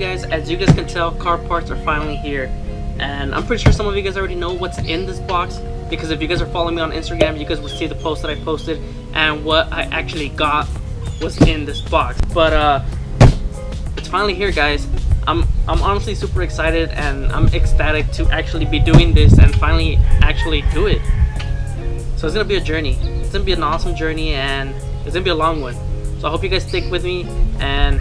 guys, as you guys can tell, car parts are finally here. And I'm pretty sure some of you guys already know what's in this box because if you guys are following me on Instagram, you guys will see the post that I posted and what I actually got was in this box. But uh, it's finally here, guys. I'm, I'm honestly super excited and I'm ecstatic to actually be doing this and finally actually do it. So it's gonna be a journey. It's gonna be an awesome journey and it's gonna be a long one. So I hope you guys stick with me and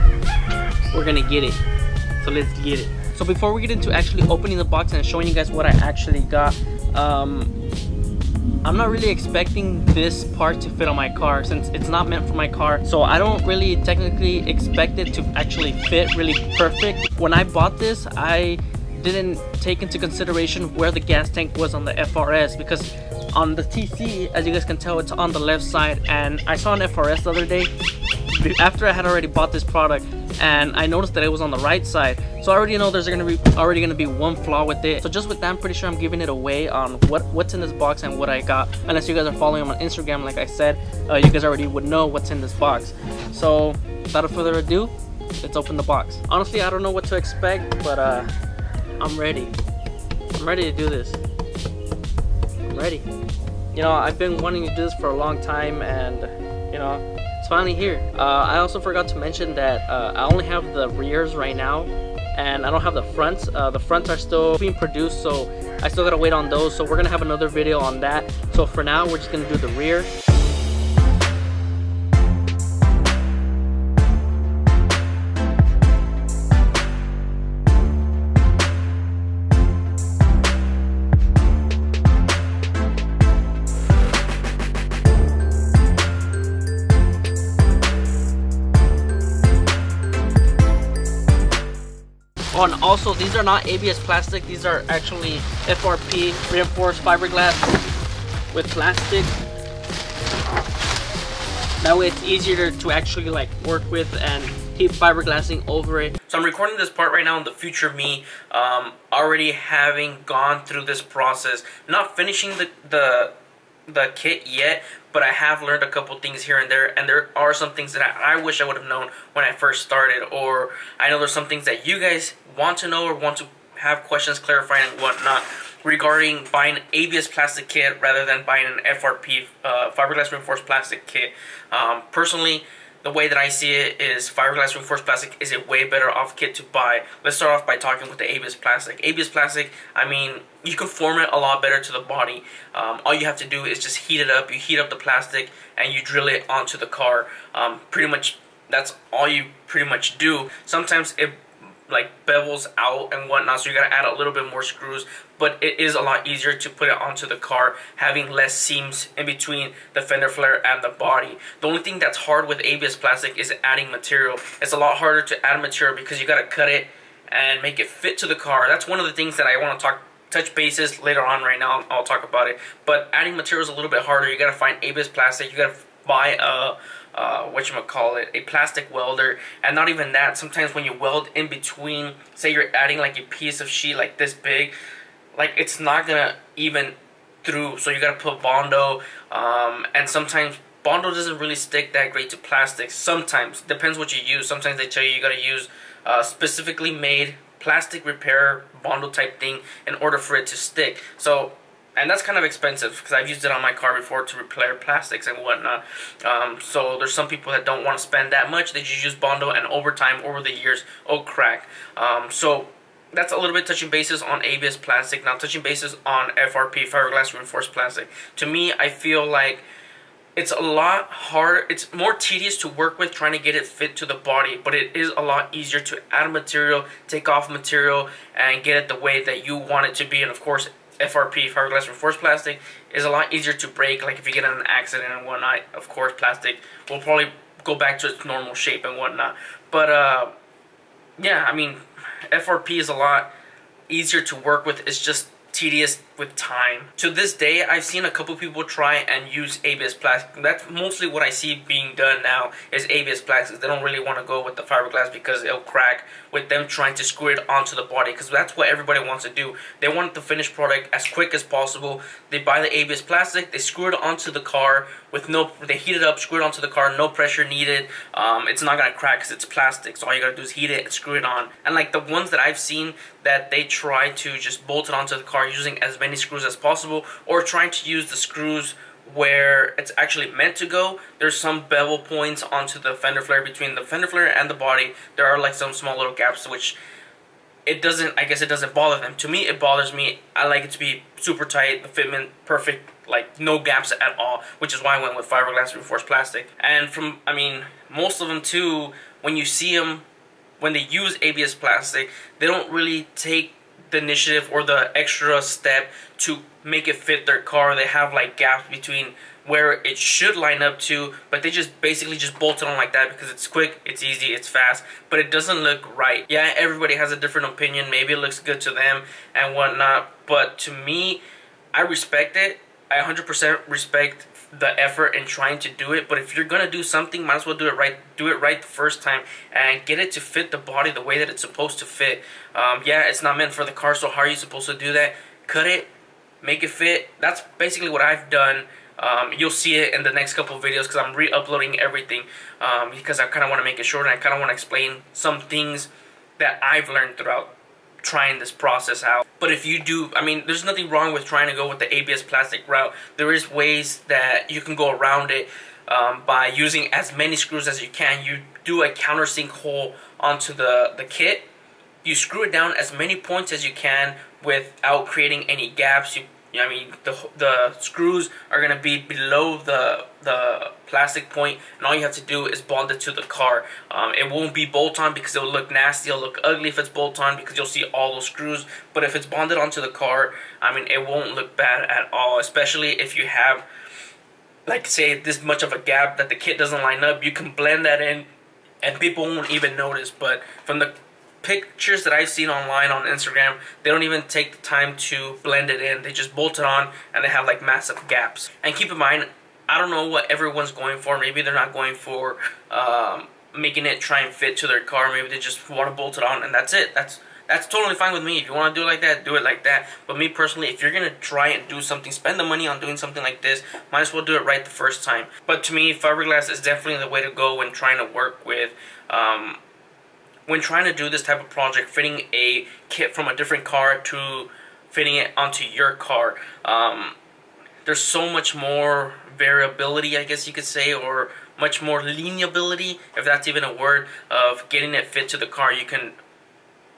we're gonna get it. So let's get it. So before we get into actually opening the box and showing you guys what I actually got, um, I'm not really expecting this part to fit on my car since it's not meant for my car. So I don't really technically expect it to actually fit really perfect. When I bought this, I didn't take into consideration where the gas tank was on the FRS because on the TC, as you guys can tell, it's on the left side. And I saw an FRS the other day after I had already bought this product and I noticed that it was on the right side. So I already know there's gonna be already gonna be one flaw with it. So just with that, I'm pretty sure I'm giving it away on what what's in this box and what I got. Unless you guys are following me on Instagram, like I said, uh, you guys already would know what's in this box. So without further ado, let's open the box. Honestly, I don't know what to expect, but uh, I'm ready. I'm ready to do this. I'm ready. You know, I've been wanting to do this for a long time and, you know, finally here. Uh, I also forgot to mention that uh, I only have the rears right now and I don't have the fronts. Uh, the fronts are still being produced so I still gotta wait on those. So we're gonna have another video on that. So for now, we're just gonna do the rear. Oh, and also these are not ABS plastic. These are actually FRP reinforced fiberglass with plastic. That way it's easier to actually like work with and keep fiberglassing over it. So I'm recording this part right now in the future me, um, already having gone through this process, not finishing the, the the kit yet, but I have learned a couple things here and there, and there are some things that I, I, wish I would have known when I first started, or I know there's some things that you guys want to know or want to have questions clarifying and whatnot regarding buying ABS plastic kit rather than buying an FRP uh, fiberglass reinforced plastic kit. Um, personally, the way that I see it is fiberglass reinforced plastic is a way better off kit to buy. Let's start off by talking with the ABS plastic. ABS plastic, I mean, you can form it a lot better to the body. Um, all you have to do is just heat it up. You heat up the plastic and you drill it onto the car. Um, pretty much, that's all you pretty much do. Sometimes it like bevels out and whatnot so you gotta add a little bit more screws but it is a lot easier to put it onto the car having less seams in between the fender flare and the body. The only thing that's hard with ABS plastic is adding material. It's a lot harder to add material because you gotta cut it and make it fit to the car. That's one of the things that I want to talk touch bases later on right now I'll talk about it. But adding material is a little bit harder. You gotta find ABS plastic you gotta buy a uh, what you call it, a plastic welder, and not even that. Sometimes when you weld in between, say you're adding like a piece of sheet like this big, like it's not gonna even through. So you gotta put bondo, um, and sometimes bondo doesn't really stick that great to plastic. Sometimes depends what you use. Sometimes they tell you you gotta use uh, specifically made plastic repair bondo type thing in order for it to stick. So and that's kind of expensive because I've used it on my car before to repair plastics and whatnot. Um, so there's some people that don't want to spend that much. They just use Bondo, and over time, over the years, oh crack. Um, so that's a little bit touching bases on ABS plastic. Now touching bases on FRP, fiberglass reinforced plastic. To me, I feel like it's a lot harder it's more tedious to work with trying to get it fit to the body but it is a lot easier to add material take off material and get it the way that you want it to be and of course FRP, fiberglass reinforced plastic, is a lot easier to break. Like if you get in an accident and whatnot, of course, plastic will probably go back to its normal shape and whatnot. But uh, yeah, I mean, FRP is a lot easier to work with. It's just tedious with time. To this day, I've seen a couple people try and use ABS plastic. That's mostly what I see being done now is ABS plastic. They don't really want to go with the fiberglass because it'll crack with them trying to screw it onto the body because that's what everybody wants to do. They want the finished product as quick as possible. They buy the ABS plastic, they screw it onto the car with no, they heat it up, screw it onto the car, no pressure needed. Um, it's not gonna crack because it's plastic. So all you gotta do is heat it and screw it on. And like the ones that I've seen that they try to just bolt it onto the car using as many screws as possible or trying to use the screws where it's actually meant to go. There's some bevel points onto the fender flare between the fender flare and the body. There are like some small little gaps which it doesn't I guess it doesn't bother them. To me it bothers me. I like it to be super tight, the fitment perfect, like no gaps at all, which is why I went with fiberglass reinforced plastic. And from I mean most of them too when you see them when they use ABS plastic, they don't really take the initiative or the extra step to make it fit their car. They have like gaps between where it should line up to, but they just basically just bolt it on like that because it's quick, it's easy, it's fast, but it doesn't look right. Yeah, everybody has a different opinion. Maybe it looks good to them and whatnot, but to me, I respect it. I 100% respect the effort in trying to do it. But if you're gonna do something, might as well do it right. Do it right the first time and get it to fit the body the way that it's supposed to fit. Um, yeah, it's not meant for the car, so how are you supposed to do that? Cut it, make it fit. That's basically what I've done. Um, you'll see it in the next couple of videos because I'm re-uploading everything um, because I kind of want to make it short and I kind of want to explain some things that I've learned throughout trying this process out. But if you do, I mean, there's nothing wrong with trying to go with the ABS plastic route. There is ways that you can go around it um, by using as many screws as you can. You do a countersink hole onto the, the kit. You screw it down as many points as you can without creating any gaps. You I mean, the the screws are gonna be below the the plastic point, and all you have to do is bond it to the car. Um, it won't be bolt on because it will look nasty. It'll look ugly if it's bolt on because you'll see all those screws. But if it's bonded onto the car, I mean, it won't look bad at all. Especially if you have, like, say this much of a gap that the kit doesn't line up. You can blend that in, and people won't even notice. But from the pictures that I've seen online on Instagram, they don't even take the time to blend it in. They just bolt it on and they have like massive gaps. And keep in mind, I don't know what everyone's going for. Maybe they're not going for um, making it try and fit to their car. Maybe they just want to bolt it on and that's it. That's that's totally fine with me. If you want to do it like that, do it like that. But me personally, if you're going to try and do something, spend the money on doing something like this, might as well do it right the first time. But to me, fiberglass is definitely the way to go when trying to work with um, when trying to do this type of project, fitting a kit from a different car to fitting it onto your car, um, there's so much more variability, I guess you could say, or much more lineability, if that's even a word, of getting it fit to the car. You can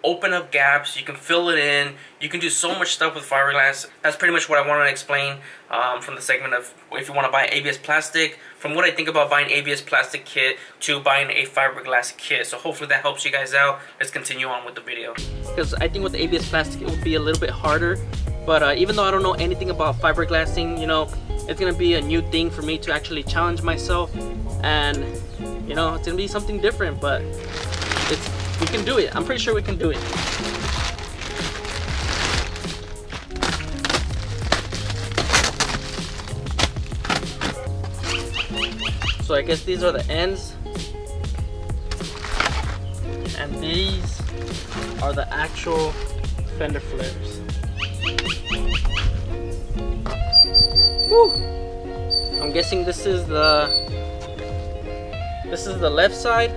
open up gaps, you can fill it in, you can do so much stuff with fiberglass. That's pretty much what I wanted to explain um, from the segment of if you want to buy ABS plastic, from what I think about buying ABS plastic kit to buying a fiberglass kit. So hopefully that helps you guys out. Let's continue on with the video. Because I think with ABS plastic it would be a little bit harder, but uh, even though I don't know anything about fiberglassing, you know, it's gonna be a new thing for me to actually challenge myself and you know, it's gonna be something different, but we can do it. I'm pretty sure we can do it. So I guess these are the ends. And these are the actual fender flares. Woo! I'm guessing this is the this is the left side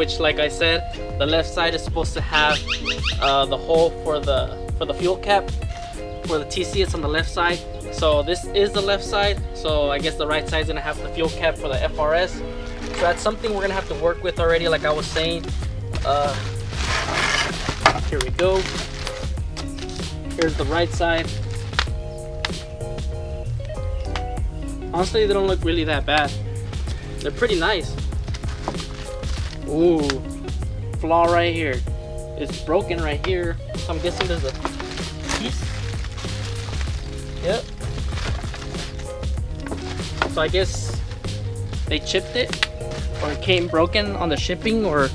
which like I said the left side is supposed to have uh, the hole for the for the fuel cap for the TC it's on the left side. So this is the left side so I guess the right side is gonna have the fuel cap for the FRS so that's something we're gonna have to work with already like I was saying. Uh, here we go. Here's the right side. Honestly they don't look really that bad. They're pretty nice Ooh, flaw right here. It's broken right here. So I'm guessing there's a piece. Yep. So I guess they chipped it or it came broken on the shipping or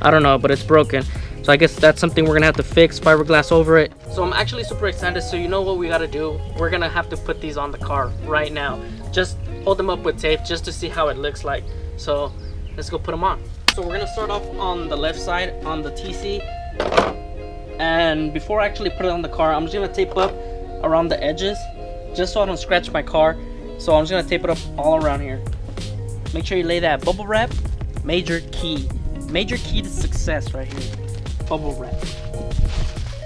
I don't know, but it's broken. So I guess that's something we're gonna have to fix, fiberglass over it. So I'm actually super excited. So you know what we gotta do? We're gonna have to put these on the car right now. Just hold them up with tape just to see how it looks like. So let's go put them on. So we're gonna start off on the left side on the TC. And before I actually put it on the car, I'm just gonna tape up around the edges just so I don't scratch my car. So I'm just gonna tape it up all around here. Make sure you lay that bubble wrap. Major key. Major key to success right here bubble wrap.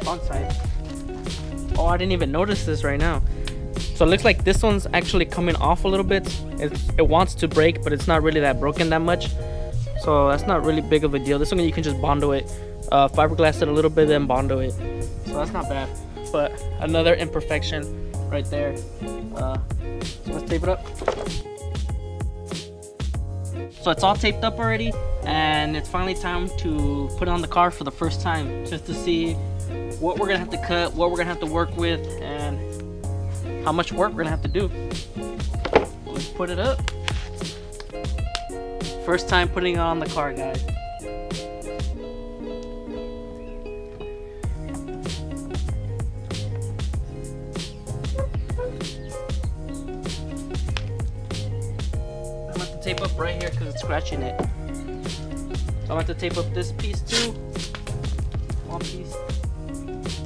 Wrong side. Oh, I didn't even notice this right now. So it looks like this one's actually coming off a little bit. It's, it wants to break, but it's not really that broken that much. So that's not really big of a deal. This one you can just bondo it. Uh, fiberglass it a little bit, then bondo it. So that's not bad. But another imperfection right there. Uh, so let's tape it up. So it's all taped up already and it's finally time to put on the car for the first time just to see what we're gonna have to cut, what we're gonna have to work with, and how much work we're gonna have to do. Let's put it up. First time putting it on the car, guys. I'm about to tape up right here because it's scratching it. I'm going to tape up this piece too. One piece.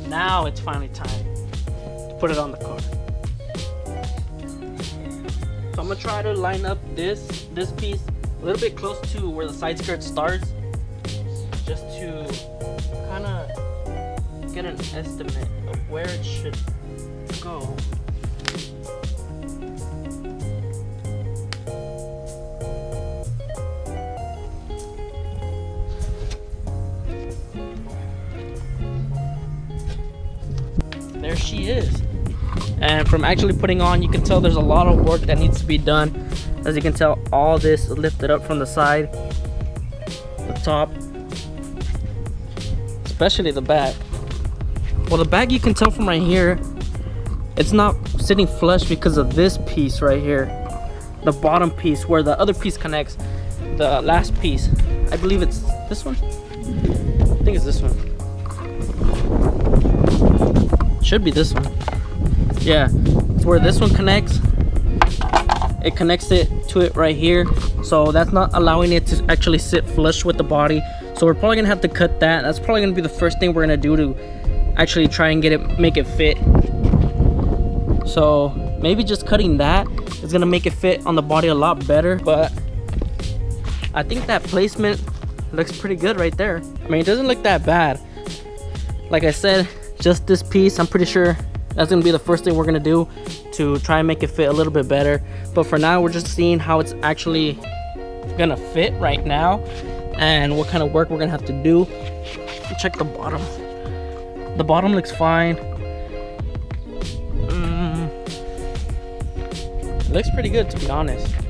Now it's finally time to put it on the car. So I'm gonna try to line up this this piece little bit close to where the side skirt starts, just to kind of get an estimate of where it should go. there she is and from actually putting on you can tell there's a lot of work that needs to be done. As you can tell all this lifted up from the side the top especially the back. Well the back you can tell from right here it's not sitting flush because of this piece right here. The bottom piece where the other piece connects the last piece. I believe it's this one? I think it's this one. Should be this one yeah it's where this one connects. It connects it to it right here. So that's not allowing it to actually sit flush with the body. So we're probably gonna have to cut that. That's probably gonna be the first thing we're gonna do to actually try and get it make it fit. So maybe just cutting that is gonna make it fit on the body a lot better but I think that placement looks pretty good right there. I mean it doesn't look that bad. Like I said just this piece i'm pretty sure that's gonna be the first thing we're gonna do to try and make it fit a little bit better. But for now we're just seeing how it's actually gonna fit right now and what kind of work we're gonna have to do. Check the bottom. The bottom looks fine. Mm, looks pretty good to be honest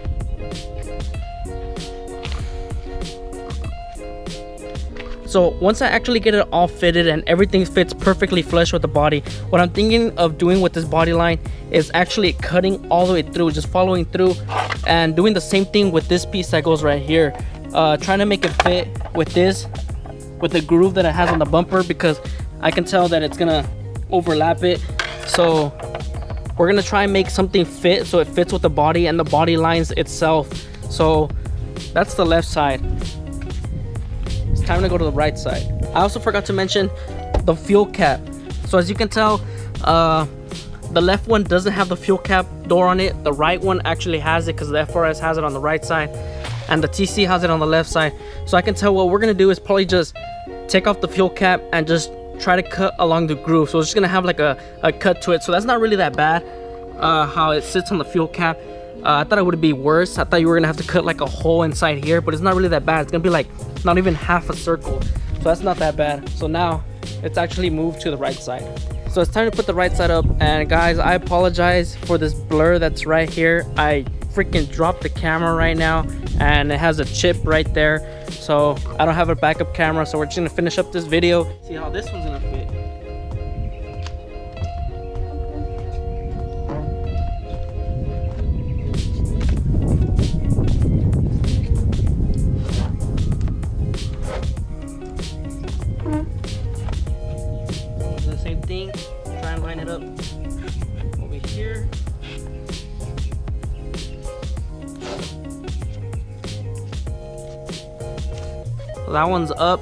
So once I actually get it all fitted and everything fits perfectly flush with the body, what I'm thinking of doing with this body line is actually cutting all the way through, just following through and doing the same thing with this piece that goes right here. Uh, trying to make it fit with this, with the groove that it has on the bumper because I can tell that it's gonna overlap it. So we're gonna try and make something fit so it fits with the body and the body lines itself. So that's the left side time to go to the right side. I also forgot to mention the fuel cap. So as you can tell, uh, the left one doesn't have the fuel cap door on it. The right one actually has it because the FRS has it on the right side and the TC has it on the left side. So I can tell what we're gonna do is probably just take off the fuel cap and just try to cut along the groove. So it's just gonna have like a, a cut to it. So that's not really that bad uh, how it sits on the fuel cap. Uh, I thought it would be worse. I thought you were gonna have to cut like a hole inside here, but it's not really that bad. It's gonna be like not even half a circle. So that's not that bad. So now it's actually moved to the right side. So it's time to put the right side up. And guys, I apologize for this blur that's right here. I freaking dropped the camera right now and it has a chip right there. So I don't have a backup camera. So we're just gonna finish up this video. See how this one's gonna fit. It up over here. That one's up.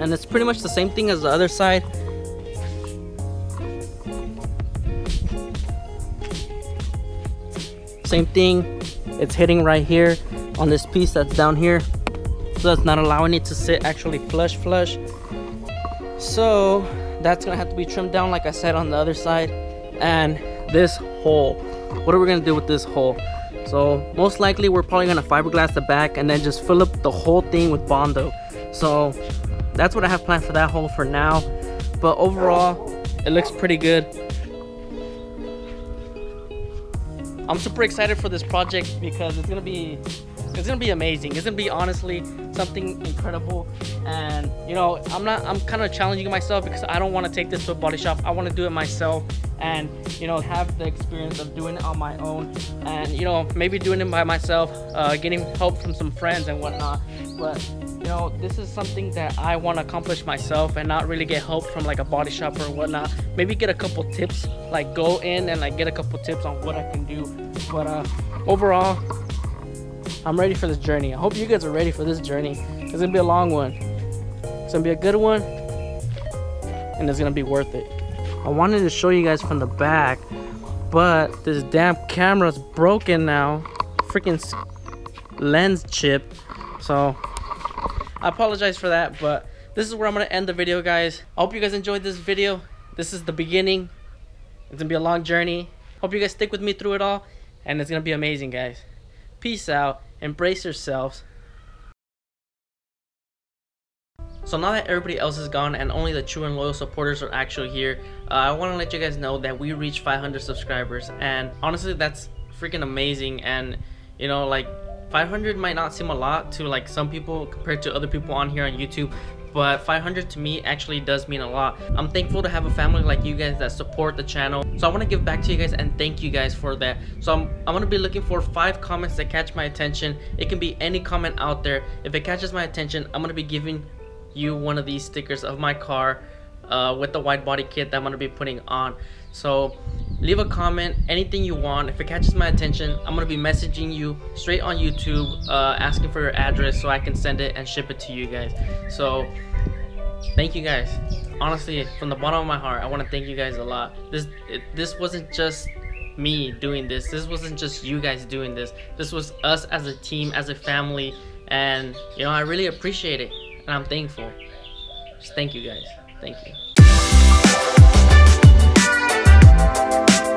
And it's pretty much the same thing as the other side. Same thing, it's hitting right here on this piece that's down here. So that's not allowing it to sit actually flush flush. So that's gonna have to be trimmed down like I said on the other side. And this hole, what are we gonna do with this hole? So most likely we're probably gonna fiberglass the back and then just fill up the whole thing with Bondo. So that's what I have planned for that hole for now. But overall, it looks pretty good. I'm super excited for this project because it's gonna be it's gonna be amazing. It's gonna be honestly something incredible. And you know, I'm not I'm kind of challenging myself because I don't want to take this to a body shop. I want to do it myself and you know have the experience of doing it on my own and you know maybe doing it by myself uh, getting help from some friends and whatnot but you know this is something that i want to accomplish myself and not really get help from like a body shop or whatnot maybe get a couple tips like go in and like get a couple tips on what i can do but uh overall i'm ready for this journey i hope you guys are ready for this journey it's gonna be a long one it's gonna be a good one and it's gonna be worth it I wanted to show you guys from the back, but this damn camera's broken now. Freaking lens chip. So I apologize for that, but this is where I'm gonna end the video, guys. I hope you guys enjoyed this video. This is the beginning. It's gonna be a long journey. Hope you guys stick with me through it all, and it's gonna be amazing, guys. Peace out. Embrace yourselves. So now that everybody else is gone and only the true and loyal supporters are actually here, uh, I want to let you guys know that we reached 500 subscribers and honestly that's freaking amazing and you know like 500 might not seem a lot to like some people compared to other people on here on YouTube but 500 to me actually does mean a lot. I'm thankful to have a family like you guys that support the channel. So I want to give back to you guys and thank you guys for that. So I'm, I'm going to be looking for five comments that catch my attention. It can be any comment out there. If it catches my attention, I'm going to be giving you one of these stickers of my car uh, with the wide body kit that I'm going to be putting on. So leave a comment, anything you want. If it catches my attention, I'm going to be messaging you straight on YouTube, uh, asking for your address so I can send it and ship it to you guys. So thank you guys. Honestly, from the bottom of my heart, I want to thank you guys a lot. This it, this wasn't just me doing this. This wasn't just you guys doing this. This was us as a team, as a family, and you know, I really appreciate it and I'm thankful. Just thank you guys. Thank you. Bye.